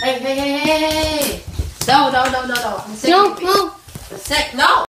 Hey, hey, hey, hey, hey. No, no, no, no, no. The second No, no. No.